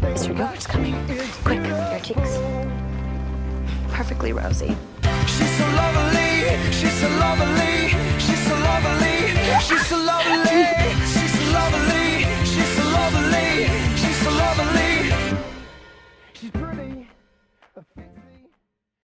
Mr. Gilbert's coming. Quick, your cheeks. Perfectly rosy. She's so lovely, she's so lovely, she's so lovely, she's so lovely, she's so lovely, she's so lovely, she's so lovely. She's pretty.